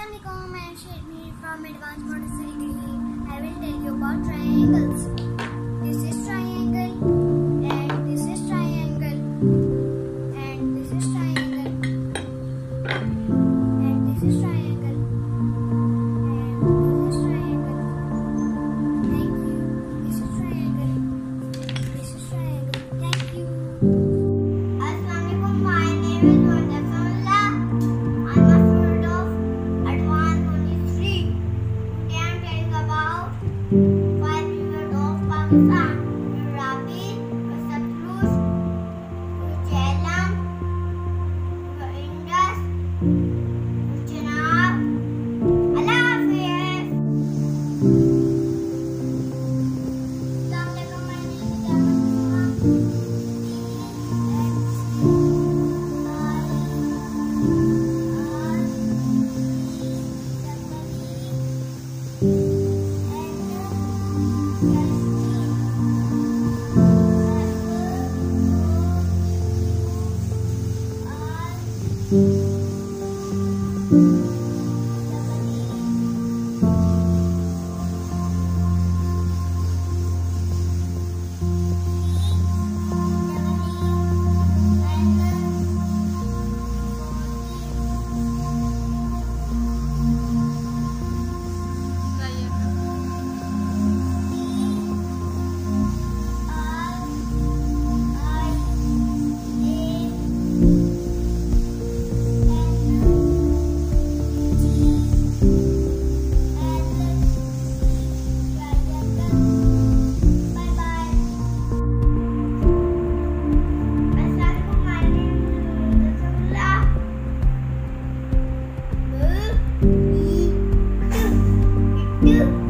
Assalamualaikum and Shadmi from Advanced Montessori Degree. I will tell you about triangles. Yeah.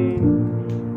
Amém.